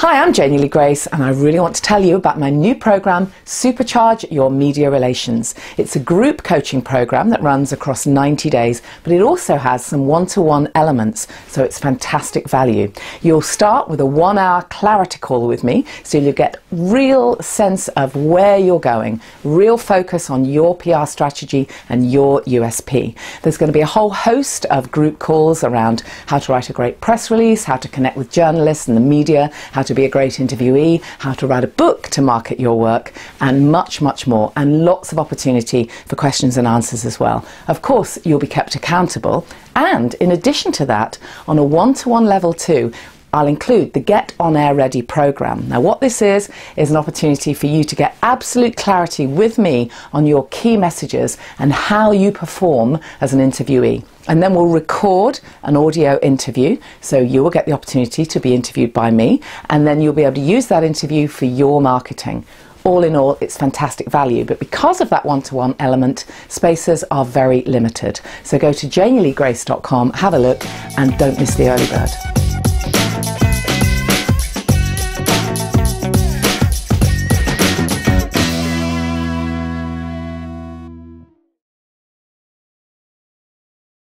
Hi, I'm Janey Lee Grace, and I really want to tell you about my new program, Supercharge Your Media Relations. It's a group coaching program that runs across 90 days, but it also has some one to one elements, so it's fantastic value. You'll start with a one hour clarity call with me, so you'll get real sense of where you're going, real focus on your PR strategy and your USP. There's going to be a whole host of group calls around how to write a great press release, how to connect with journalists and the media, how to be a great interviewee, how to write a book to market your work, and much, much more, and lots of opportunity for questions and answers as well. Of course, you'll be kept accountable, and in addition to that, on a one to one level too, I'll include the Get On Air Ready program. Now, what this is, is an opportunity for you to get absolute clarity with me on your key messages and how you perform as an interviewee. And then we'll record an audio interview, so you will get the opportunity to be interviewed by me, and then you'll be able to use that interview for your marketing all in all, it's fantastic value. But because of that one to one element, spaces are very limited. So go to janeyleegrace.com, have a look, and don't miss the early bird.